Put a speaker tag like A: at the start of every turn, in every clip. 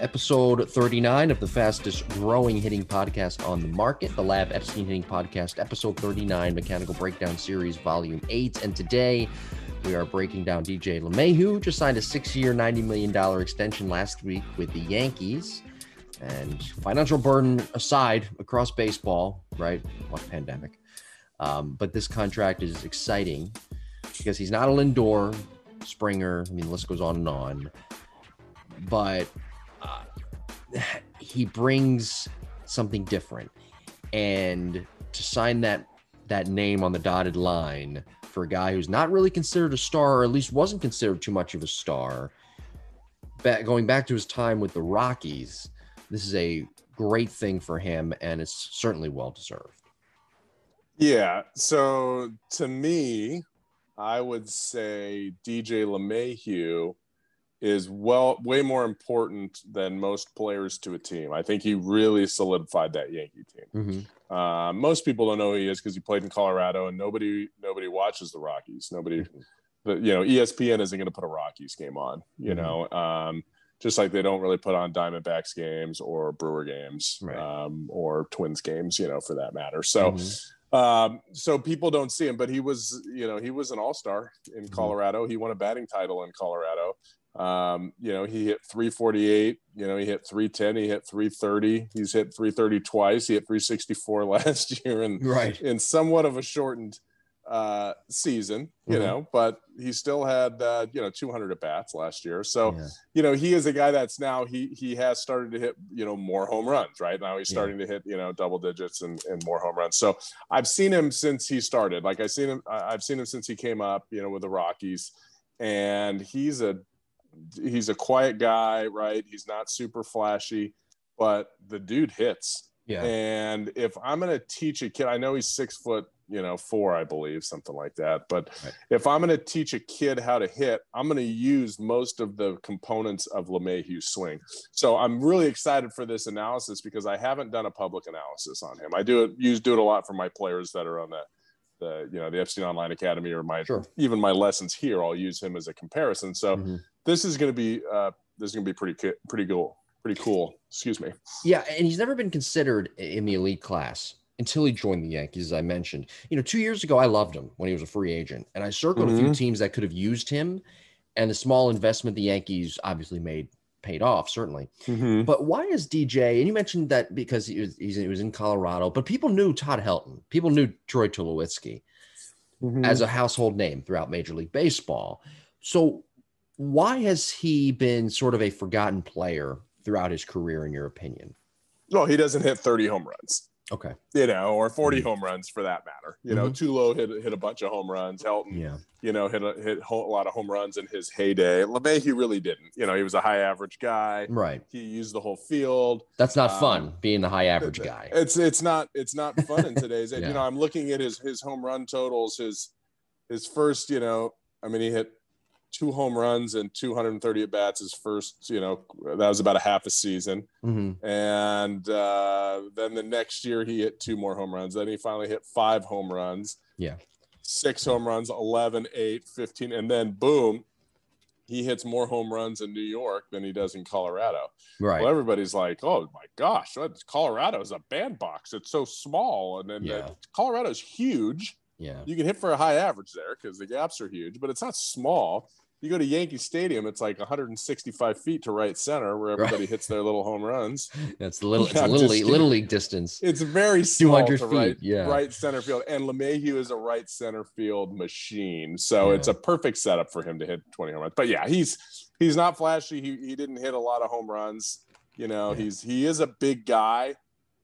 A: Episode 39 of the fastest growing hitting podcast on the market, the Lab Epstein Hitting Podcast, episode 39, Mechanical Breakdown Series, Volume 8. And today we are breaking down DJ LeMahieu, just signed a six year, $90 million extension last week with the Yankees. And financial burden aside across baseball, right? What pandemic? Um, but this contract is exciting because he's not a Lindor, Springer. I mean, the list goes on and on. But uh, he brings something different, and to sign that that name on the dotted line for a guy who's not really considered a star, or at least wasn't considered too much of a star, back, going back to his time with the Rockies, this is a great thing for him, and it's certainly well deserved.
B: Yeah. So to me, I would say DJ LeMahieu is well way more important than most players to a team. I think he really solidified that Yankee team. Mm-hmm. Uh, most people don't know who he is because he played in Colorado, and nobody nobody watches the Rockies. Nobody, mm-hmm. you know, ESPN isn't going to put a Rockies game on. You mm-hmm. know, um, just like they don't really put on Diamondbacks games or Brewer games right. um, or Twins games. You know, for that matter. So. Mm-hmm. Um, so people don't see him, but he was, you know, he was an all-star in mm-hmm. Colorado. He won a batting title in Colorado. Um, you know, he hit 348, you know, he hit 310, he hit 330, he's hit 330 twice, he hit 364 last year and right in somewhat of a shortened uh season you mm-hmm. know but he still had uh you know 200 at bats last year so yeah. you know he is a guy that's now he he has started to hit you know more home runs right now he's starting yeah. to hit you know double digits and, and more home runs so i've seen him since he started like I've seen him i've seen him since he came up you know with the rockies and he's a he's a quiet guy, right? He's not super flashy, but the dude hits. Yeah. And if I'm going to teach a kid, I know he's six foot, you know, four, I believe, something like that. But right. if I'm going to teach a kid how to hit, I'm going to use most of the components of LeMahieu's swing. So I'm really excited for this analysis because I haven't done a public analysis on him. I do it, use do it a lot for my players that are on the the you know the Epstein Online Academy or my sure. even my lessons here. I'll use him as a comparison. So mm-hmm this is going to be uh, this is going to be pretty pretty cool. Pretty cool. Excuse me.
A: Yeah, and he's never been considered in the elite class until he joined the Yankees, as I mentioned. You know, two years ago, I loved him when he was a free agent, and I circled mm-hmm. a few mm-hmm. teams that could have used him, and the small investment the Yankees obviously made paid off, certainly. Mm-hmm. But why is DJ? And you mentioned that because he was he was in Colorado, but people knew Todd Helton, people knew Troy Tulowitzki mm-hmm. as a household name throughout Major League Baseball. So why has he been sort of a forgotten player throughout his career, in your opinion?
B: Well, he doesn't hit 30 home runs.
A: Okay.
B: You know, or 40 mm-hmm. home runs for that matter. You know, mm-hmm. Tulo hit hit a bunch of home runs. Helton, yeah. you know, hit a hit a lot of home runs in his heyday. he really didn't. You know, he was a high average guy.
A: Right.
B: He used the whole field.
A: That's not um, fun being the high average guy.
B: It's it's not it's not fun in today's yeah. You know, I'm looking at his his home run totals, his his first, you know, I mean he hit two home runs and 230 at bats his first you know that was about a half a season mm-hmm. and uh, then the next year he hit two more home runs then he finally hit five home runs
A: yeah
B: six home runs 11 8 15 and then boom he hits more home runs in New York than he does in Colorado.
A: Right.
B: Well, everybody's like, "Oh my gosh, Colorado is a bandbox. It's so small." And then yeah. Colorado's huge.
A: Yeah.
B: You can hit for a high average there because the gaps are huge, but it's not small you go to Yankee Stadium, it's like 165 feet to right center where everybody right. hits their little home runs.
A: That's the little, it's a little, league, little league distance.
B: It's very small to feet, right, yeah. right center field. And LeMahieu is a right center field machine. So yeah. it's a perfect setup for him to hit 20 home runs. But yeah, he's, he's not flashy. He, he didn't hit a lot of home runs. You know, yeah. he's, he is a big guy.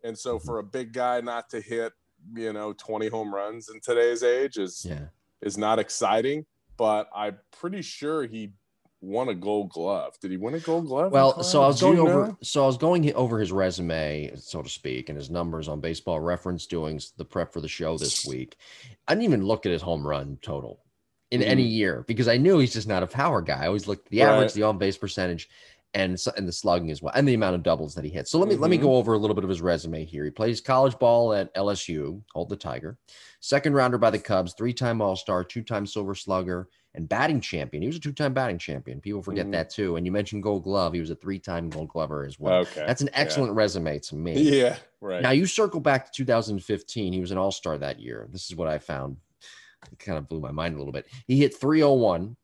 B: And so mm-hmm. for a big guy not to hit, you know, 20 home runs in today's age is,
A: yeah.
B: is not exciting but I'm pretty sure he won a gold glove. Did he win a gold glove?
A: Well, so I was going over know? so I was going over his resume, so to speak, and his numbers on baseball reference doing the prep for the show this week. I didn't even look at his home run total in mm-hmm. any year because I knew he's just not a power guy. I always looked at the right. average, the on base percentage, and and the slugging as well, and the amount of doubles that he hits. So let me mm-hmm. let me mm-hmm. go over a little bit of his resume here. He plays college ball at LSU, hold the Tiger, second rounder by the Cubs, three time All Star, two time Silver Slugger, and batting champion. He was a two-time batting champion. People forget
B: Mhm.
A: that too. And you mentioned Gold Glove. He was a three-time Gold Glover as well.
B: Okay.
A: That's an
B: yeah.
A: excellent resume to me.
B: Yeah. Right.
A: Now you circle back to 2015. He was an All-Star that year. This is what I found. It kind of blew my mind a little bit. He hit 301,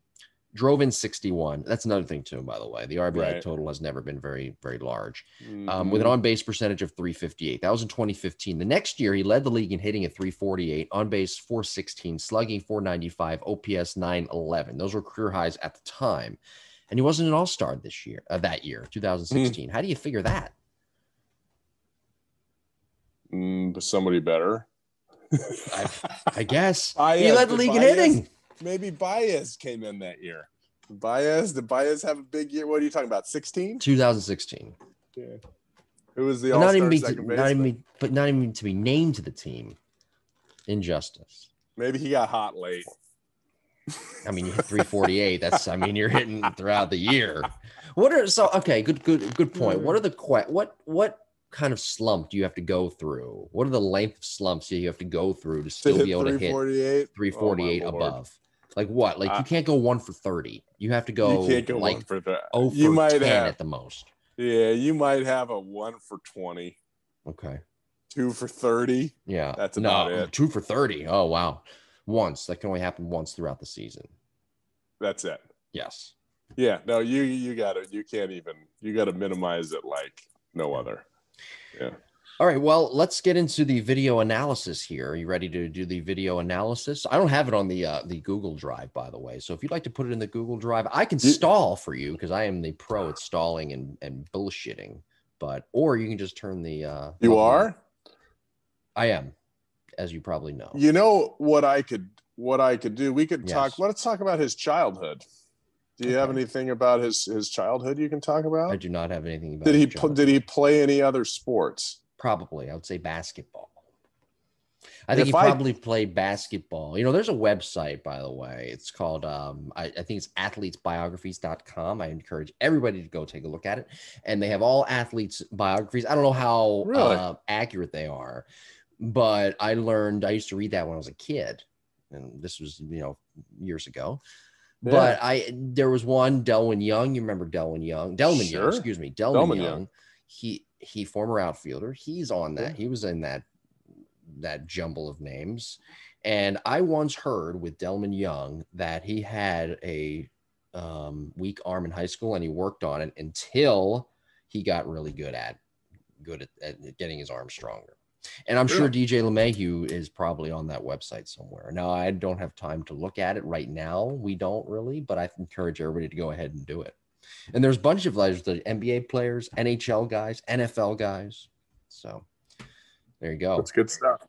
A: drove in 61. That's another thing too, by the way. The RBI
B: Right.
A: total has never been very, very large. Um, with an on-base percentage of 358. That was in 2015. The next year, he led the league in hitting at 348, on base 416, slugging 495, OPS 911. Those were career highs at the time. And he wasn't an All-Star this year, uh, that year, 2016. How do you figure that?
B: Mm, somebody better.
A: I, I guess he led the league in hitting.
B: Maybe Baez came in that year. Baez, did Baez have a big year? What are you talking about? 16?
A: 2016.
B: Yeah. Who was the
A: not even not even, but not even to be named to the team. Injustice.
B: Maybe he got hot late.
A: I mean, you hit 348. That's, I mean, you're hitting throughout the year. What are so okay? Good, good, good point. What are the what what kind of slump do you have to go through? What are the length of slumps you have to go through to
B: To
A: still
B: hit
A: be able to hit
B: 348.
A: 348
B: Oh, my Lord.
A: above? Like what? Like
B: Uh,
A: you can't go one for 30. You have to go,
B: you can't go
A: like
B: one for that.
A: oh
B: you might
A: 10
B: have,
A: at the most.
B: yeah, you might have a one for 20,
A: Okay.
B: two for 30.
A: Yeah.
B: That's
A: no,
B: about it.
A: Two for 30. Oh wow. Once. That can only happen once throughout the season.
B: That's it.
A: Yes.
B: Yeah, no, you you got it. You can't even. You got to minimize it like no other.
A: All right, well, let's get into the video analysis here. Are you ready to do the video analysis? I don't have it on the uh, the Google Drive, by the way. So if you'd like to put it in the Google Drive, I can stall for you because I am the pro at stalling and, and bullshitting. But or you can just turn the. Uh,
B: You are.
A: I am, as you probably know.
B: You know what I could what I could do. We could
A: Yes.
B: talk. Let's talk about his childhood. Do you have anything about his his childhood you can talk about?
A: I do not have anything about.
B: Did he
A: his
B: pl-
A: job.
B: did he play any other sports?
A: Probably, I would say basketball. I think
B: If
A: he
B: I-
A: probably played basketball. You know, there's a website, by the way. It's called, um, I, I think it's athletesbiographies.com. I encourage everybody to go take a look at it. And they have all athletes' biographies. I don't know how
B: Really?
A: uh, accurate they are, but I learned, I used to read that when I was a kid. And this was, you know, years ago.
B: Yeah.
A: But I, there was one, Delwyn Young. You remember Delwyn Young? Delmon Young, excuse me. Delmon,
B: Delmon
A: Young.
B: Young.
A: He, he former outfielder. He's on that.
B: Yeah.
A: He was in that that jumble of names. And I once heard with Delmon Young that he had a um, weak arm in high school and he worked on it until he got really good at good at, at getting his arm stronger. And I'm sure DJ LeMahieu is probably on that website somewhere. Now I don't have time to look at it right now. We don't really, but I encourage everybody to go ahead and do it. And there's a bunch of there's the NBA players, NHL guys, NFL guys. So there you go.
B: That's good stuff.